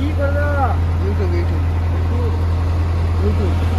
一个呢，有一个，有一个，有一。